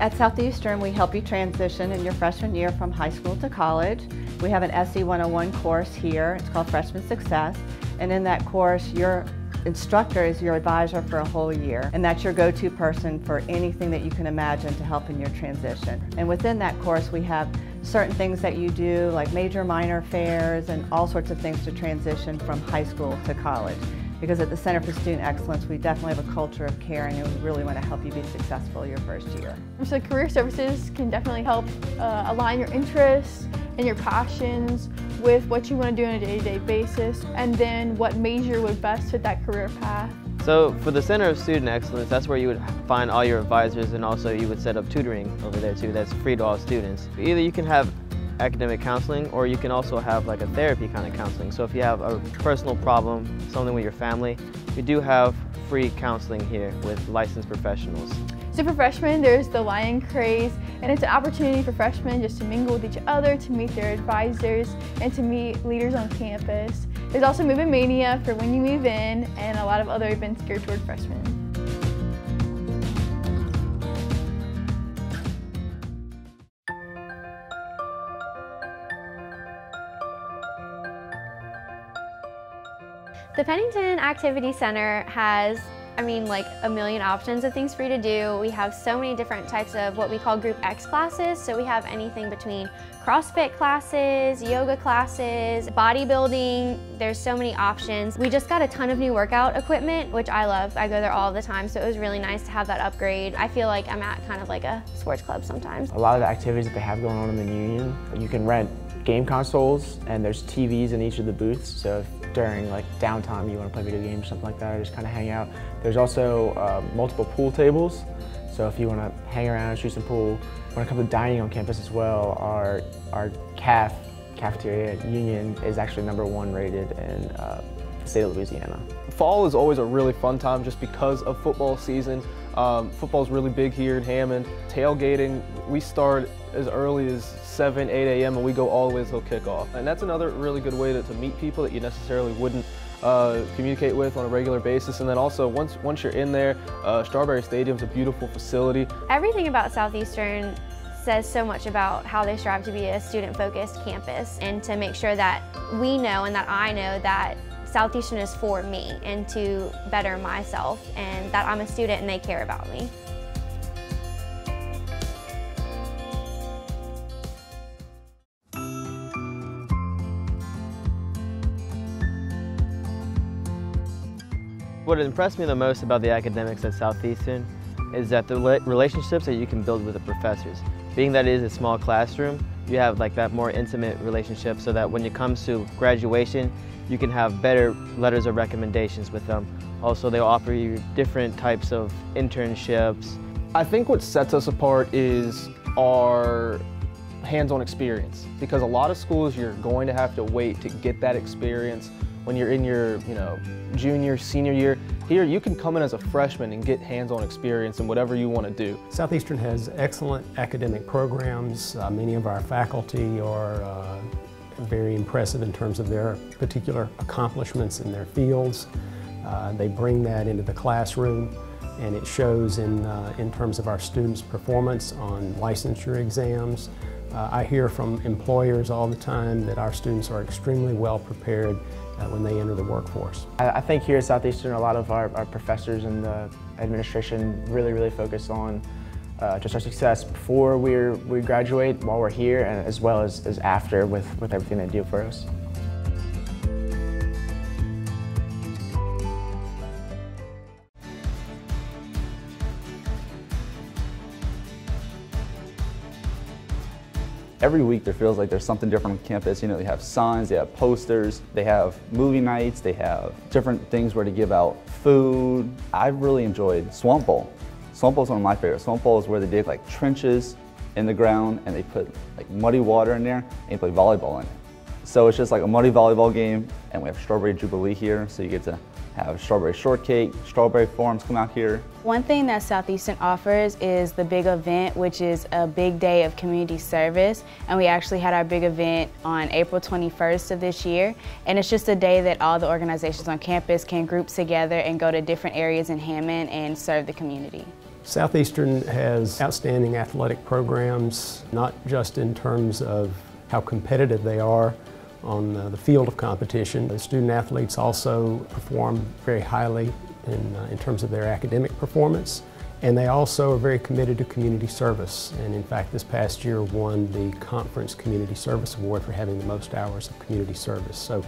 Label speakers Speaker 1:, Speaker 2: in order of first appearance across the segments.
Speaker 1: At Southeastern, we help you transition in your freshman year from high school to college. We have an SE 101 course here. It's called Freshman Success. And in that course, your instructor is your advisor for a whole year. And that's your go-to person for anything that you can imagine to help in your transition. And within that course, we have certain things that you do, like major minor fairs and all sorts of things to transition from high school to college because at the Center for Student Excellence we definitely have a culture of caring and we really want to help you be successful your first year.
Speaker 2: So career services can definitely help uh, align your interests and your passions with what you want to do on a day-to-day -day basis and then what major would best fit that career path.
Speaker 3: So for the Center of Student Excellence, that's where you would find all your advisors and also you would set up tutoring over there too. That's free to all students. Either you can have academic counseling or you can also have like a therapy kind of counseling. So if you have a personal problem, something with your family, we do have free counseling here with licensed professionals.
Speaker 2: So for freshmen, there's the Lion Craze, and it's an opportunity for freshmen just to mingle with each other, to meet their advisors, and to meet leaders on campus. There's also Movement Mania for when you move in, and a lot of other events geared toward freshmen.
Speaker 4: The Pennington Activity Center has I mean, like a million options of things for you to do. We have so many different types of what we call Group X classes. So we have anything between CrossFit classes, yoga classes, bodybuilding. There's so many options. We just got a ton of new workout equipment, which I love. I go there all the time, so it was really nice to have that upgrade. I feel like I'm at kind of like a sports club sometimes.
Speaker 5: A lot of the activities that they have going on in the Union, you can rent game consoles and there's TVs in each of the booths. So during like downtime you want to play video games or something like that or just kind of hang out. There's also uh, multiple pool tables. So if you want to hang around, shoot some pool. When it comes to dining on campus as well, our, our CAF, cafeteria union, is actually number one rated in uh, the state of Louisiana.
Speaker 6: Fall is always a really fun time just because of football season. Um, football is really big here in Hammond. Tailgating, we start as early as 7, 8 a.m. and we go all the way until kickoff. And that's another really good way to, to meet people that you necessarily wouldn't uh, communicate with on a regular basis. And then also once, once you're in there, uh, Strawberry Stadium's a beautiful facility.
Speaker 4: Everything about Southeastern says so much about how they strive to be a student-focused campus and to make sure that we know and that I know that Southeastern is for me and to better myself and that I'm a student and they care about me.
Speaker 3: What impressed me the most about the academics at Southeastern is that the relationships that you can build with the professors. Being that it is a small classroom, you have like that more intimate relationship so that when it comes to graduation, you can have better letters of recommendations with them. Also, they'll offer you different types of internships.
Speaker 6: I think what sets us apart is our hands-on experience because a lot of schools you're going to have to wait to get that experience when you're in your you know junior senior year here you can come in as a freshman and get hands-on experience in whatever you want to do
Speaker 7: southeastern has excellent academic programs uh, many of our faculty are uh, very impressive in terms of their particular accomplishments in their fields. Uh, they bring that into the classroom and it shows in, uh, in terms of our students' performance on licensure exams. Uh, I hear from employers all the time that our students are extremely well prepared when they enter the workforce.
Speaker 5: I, I, think here at Southeastern a lot of our, our professors and the administration really, really focus on uh, just our success before we we graduate, while we're here, and as well as, as after with, with everything they do for us.
Speaker 8: Every week there feels like there's something different on campus. You know, they have signs, they have posters, they have movie nights, they have different things where to give out food. I've really enjoyed Swamp Bowl. Swamp Bowl is one of my favorites. Swamp Bowl is where they dig like trenches in the ground and they put like muddy water in there and you play volleyball in it. So it's just like a muddy volleyball game and we have Strawberry Jubilee here so you get to have strawberry shortcake, strawberry farms come out here.
Speaker 9: One thing that Southeastern offers is the big event, which is a big day of community service. And we actually had our big event on April 21st of this year. And it's just a day that all the organizations on campus can group together and go to different areas in Hammond and serve the community.
Speaker 7: Southeastern has outstanding athletic programs, not just in terms of how competitive they are on the field of competition. The student athletes also perform very highly in, uh, in terms of their academic performance. And they also are very committed to community service. And in fact, this past year won the Conference Community Service Award for having the most hours of community service. So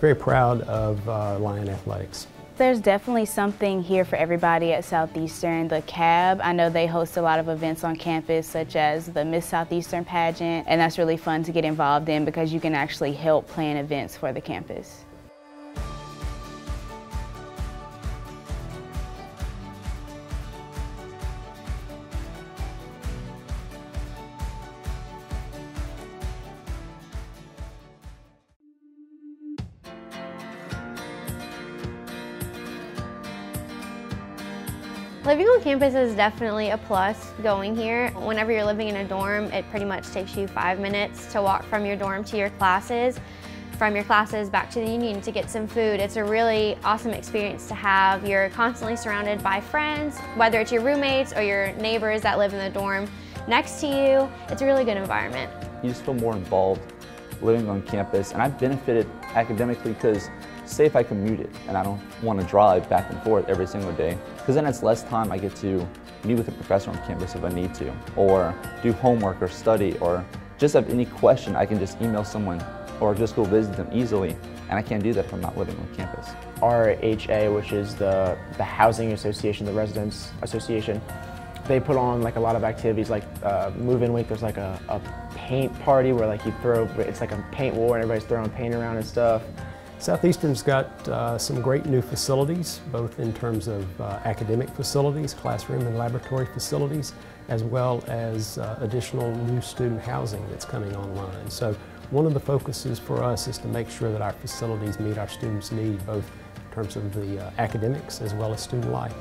Speaker 7: very proud of uh, Lion Athletics.
Speaker 9: There's definitely something here for everybody at Southeastern. The CAB, I know they host a lot of events on campus such as the Miss Southeastern pageant and that's really fun to get involved in because you can actually help plan events for the campus.
Speaker 4: Living on campus is definitely a plus going here. Whenever you're living in a dorm, it pretty much takes you five minutes to walk from your dorm to your classes, from your classes back to the union to get some food. It's a really awesome experience to have. You're constantly surrounded by friends, whether it's your roommates or your neighbors that live in the dorm next to you. It's a really good environment.
Speaker 8: You just feel more involved living on campus and I've benefited academically because say if I commute it and I don't want to drive back and forth every single day, because then it's less time I get to meet with a professor on campus if I need to, or do homework or study, or just have any question, I can just email someone or just go visit them easily, and I can't do that if I'm not living on campus.
Speaker 5: RHA, which is the, the Housing Association, the Residents Association, they put on like a lot of activities like uh, move-in week there's like a, a paint party where like you throw it's like a paint war and everybody's throwing paint around and stuff
Speaker 7: Southeastern's got uh, some great new facilities, both in terms of uh, academic facilities, classroom and laboratory facilities, as well as uh, additional new student housing that's coming online. So one of the focuses for us is to make sure that our facilities meet our students' need, both in terms of the uh, academics as well as student life.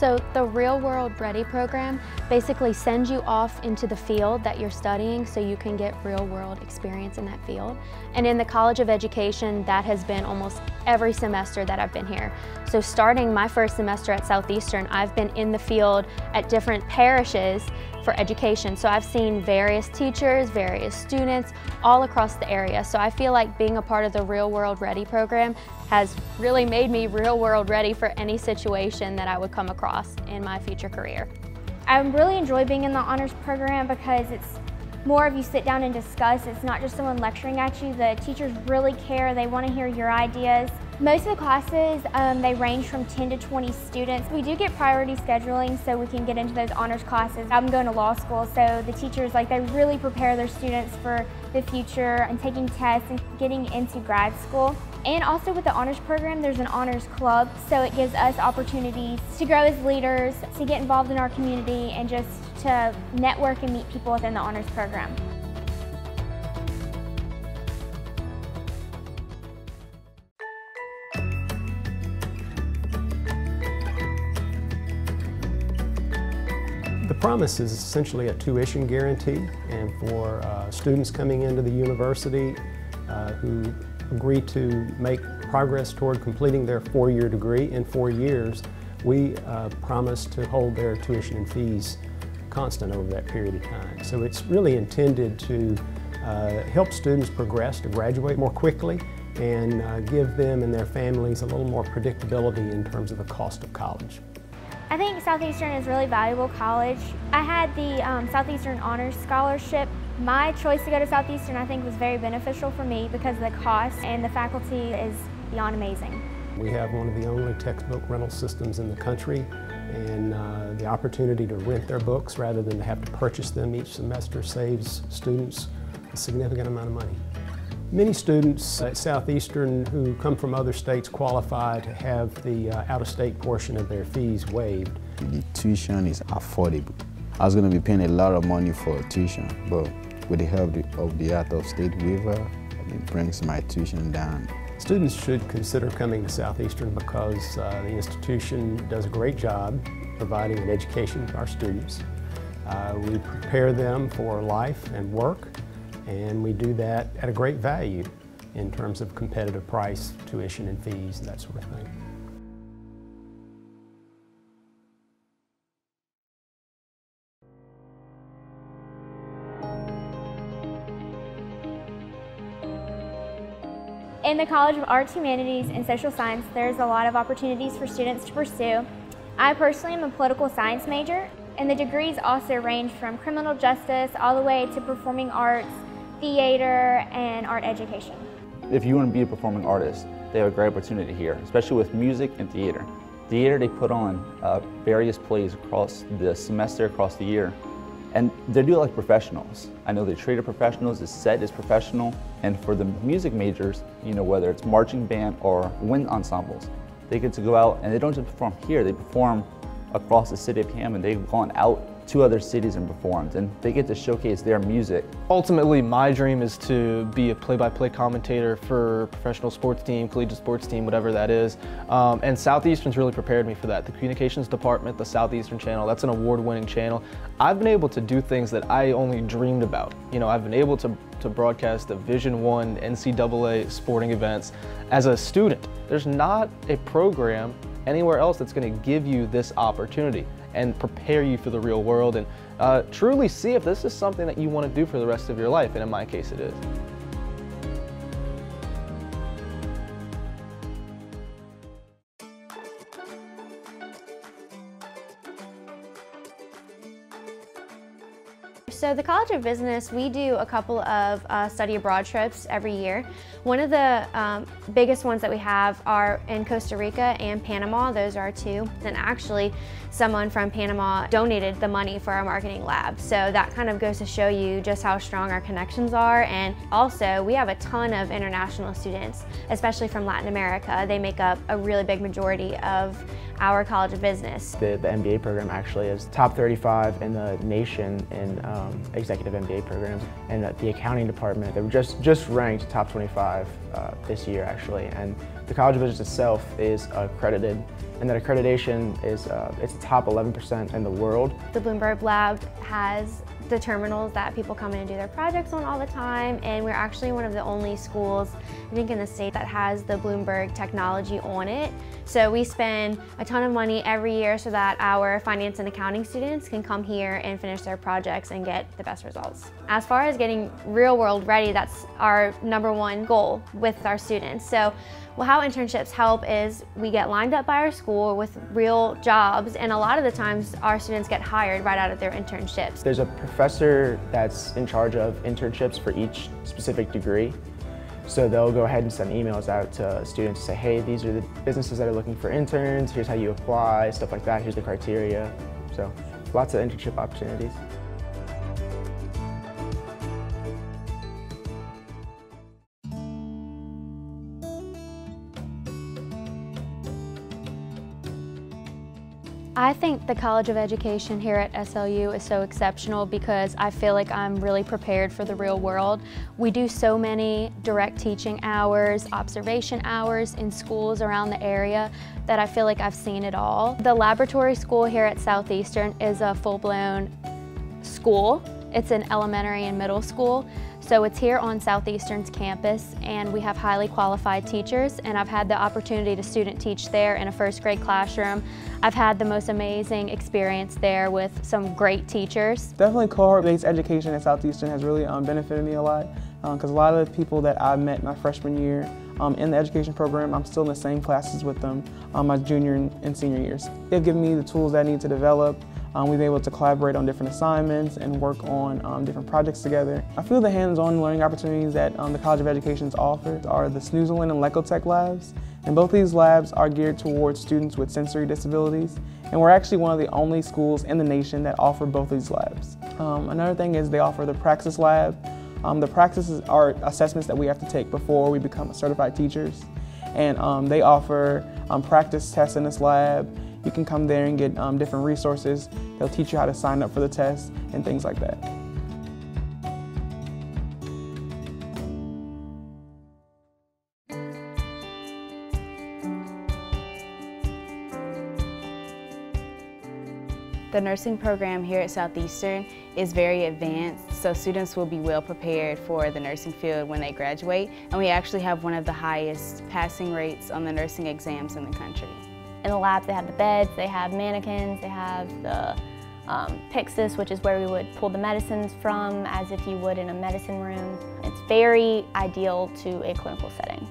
Speaker 4: So the Real World Ready program basically sends you off into the field that you're studying so you can get real world experience in that field. And in the College of Education, that has been almost every semester that I've been here. So starting my first semester at Southeastern, I've been in the field at different parishes for education. So I've seen various teachers, various students all across the area. So I feel like being a part of the Real World Ready program has really made me real world ready for any situation that I would come across in my future career.
Speaker 10: I really enjoy being in the honors program because it's more of you sit down and discuss. It's not just someone lecturing at you. The teachers really care. They want to hear your ideas. Most of the classes, um, they range from 10 to 20 students. We do get priority scheduling so we can get into those honors classes. I'm going to law school, so the teachers, like, they really prepare their students for the future and taking tests and getting into grad school. And also with the honors program, there's an honors club, so it gives us opportunities to grow as leaders, to get involved in our community, and just to network and meet people within the honors program.
Speaker 7: Promise is essentially a tuition guarantee, and for uh, students coming into the university uh, who agree to make progress toward completing their four-year degree in four years, we uh, promise to hold their tuition and fees constant over that period of time. So it's really intended to uh, help students progress, to graduate more quickly, and uh, give them and their families a little more predictability in terms of the cost of college.
Speaker 10: I think Southeastern is a really valuable college. I had the um, Southeastern Honors Scholarship my choice to go to Southeastern I think was very beneficial for me because of the cost and the faculty is beyond amazing.
Speaker 7: We have one of the only textbook rental systems in the country and uh, the opportunity to rent their books rather than to have to purchase them each semester saves students a significant amount of money. Many students at Southeastern who come from other states qualify to have the uh, out-of-state portion of their fees waived.
Speaker 11: The tuition is affordable. I was going to be paying a lot of money for tuition, but with the help of the out-of-state waiver, it brings my tuition down.
Speaker 7: Students should consider coming to Southeastern because uh, the institution does a great job providing an education to our students. Uh, we prepare them for life and work, and we do that at a great value in terms of competitive price, tuition and fees, that sort of thing.
Speaker 10: In the College of Arts, Humanities, and Social Science, there's a lot of opportunities for students to pursue. I personally am a political science major, and the degrees also range from criminal justice all the way to performing arts, theater, and art education.
Speaker 8: If you want to be a performing artist, they have a great opportunity here, especially with music and theater. Theater, they put on uh, various plays across the semester, across the year, and they do it like professionals. I know they treat it professionals, the set is professional, and for the music majors, you know, whether it's marching band or wind ensembles, they get to go out and they don't just perform here, they perform across the city of Hammond. They've gone out to other cities and performed, and they get to showcase their music.
Speaker 6: Ultimately, my dream is to be a play-by-play -play commentator for professional sports team, collegiate sports team, whatever that is. Um, and Southeastern's really prepared me for that. The communications department, the Southeastern channel, that's an award-winning channel. I've been able to do things that I only dreamed about. You know, I've been able to, to broadcast Division One NCAA sporting events as a student. There's not a program anywhere else that's going to give you this opportunity and prepare you for the real world and uh, truly see if this is something that you want to do for the rest of your life. And in my case, it is.
Speaker 4: So the College of Business, we do a couple of uh, study abroad trips every year. One of the um, biggest ones that we have are in Costa Rica and Panama. Those are two. And actually, someone from Panama donated the money for our marketing lab. So that kind of goes to show you just how strong our connections are. And also, we have a ton of international students, especially from Latin America. They make up a really big majority of our College of Business.
Speaker 5: The, the MBA program actually is top 35 in the nation in um, executive MBA programs. And the accounting department, they were just, just ranked top 25 uh, this year actually. And the College of Business itself is accredited and that accreditation is uh, it's top 11% in the world.
Speaker 4: The Bloomberg Lab has the terminals that people come in and do their projects on all the time and we're actually one of the only schools I think in the state that has the Bloomberg technology on it. So we spend a ton of money every year so that our finance and accounting students can come here and finish their projects and get the best results. As far as getting real world ready, that's our number one goal with our students. So well, how internships help is we get lined up by our school with real jobs and a lot of the times our students get hired right out of their internships.
Speaker 5: There's a professor that's in charge of internships for each specific degree. So they'll go ahead and send emails out to students to say, hey, these are the businesses that are looking for interns, here's how you apply, stuff like that, here's the criteria. So lots of internship opportunities.
Speaker 12: I think the College of Education here at SLU is so exceptional because I feel like I'm really prepared for the real world. We do so many direct teaching hours, observation hours in schools around the area that I feel like I've seen it all. The laboratory school here at Southeastern is a full-blown school. It's an elementary and middle school. So it's here on Southeastern's campus and we have highly qualified teachers and I've had the opportunity to student teach there in a first grade classroom. I've had the most amazing experience there with some great teachers.
Speaker 13: Definitely cohort-based education at Southeastern has really um, benefited me a lot because um, a lot of the people that I met my freshman year um, in the education program, I'm still in the same classes with them um, my junior and senior years. They've given me the tools that I need to develop um, we've been able to collaborate on different assignments and work on um, different projects together. I feel the hands-on learning opportunities that um, the College of Education offers are the Snoezelen and Lekotek labs. And both these labs are geared towards students with sensory disabilities. And we're actually one of the only schools in the nation that offer both these labs. Um, another thing is they offer the Praxis Lab. Um, the Praxis are assessments that we have to take before we become certified teachers. And um, they offer practice tests in this lab you can come there and get um, different resources. They'll teach you how to sign up for the test and things like that.
Speaker 9: The nursing program here at Southeastern is very advanced, so students will be well prepared for the nursing field when they graduate, and we actually have one of the highest passing rates on the nursing exams in the country.
Speaker 14: In the labs, they have the beds, they have mannequins, they have the um, Pyxis, which is where we would pull the medicines from as if you would in a medicine room. It's very ideal to a clinical setting.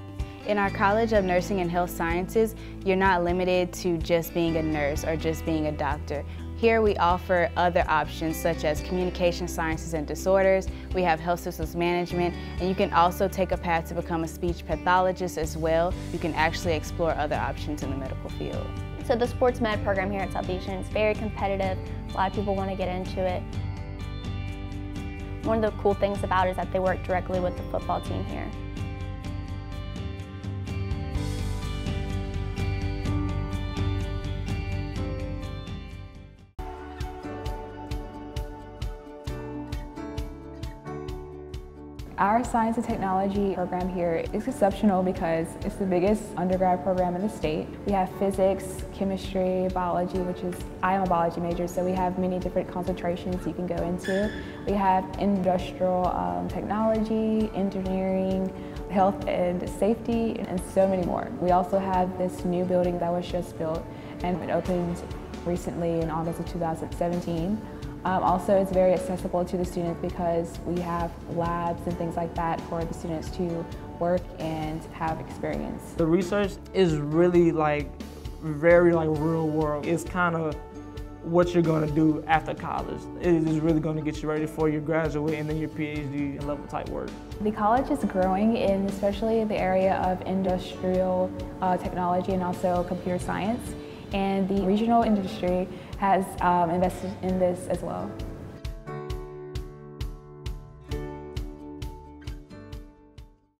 Speaker 9: In our College of Nursing and Health Sciences, you're not limited to just being a nurse or just being a doctor. Here we offer other options such as communication sciences and disorders, we have health systems management, and you can also take a path to become a speech pathologist as well. You can actually explore other options in the medical field.
Speaker 14: So the sports med program here at Southeastern is very competitive. A lot of people want to get into it. One of the cool things about it is that they work directly with the football team here.
Speaker 15: Our science and technology program here is exceptional because it's the biggest undergrad program in the state. We have physics, chemistry, biology, which is, I am a biology major, so we have many different concentrations you can go into. We have industrial um, technology, engineering, health and safety, and so many more. We also have this new building that was just built and it opened recently in August of 2017. Um, also, it's very accessible to the students because we have labs and things like that for the students to work and have experience.
Speaker 16: The research is really like very like real world. It's kind of what you're going to do after college. It is really going to get you ready for your graduate and then your PhD and level type work.
Speaker 15: The college is growing in especially the area of industrial uh, technology and also computer science and the regional industry has um, invested in this as well.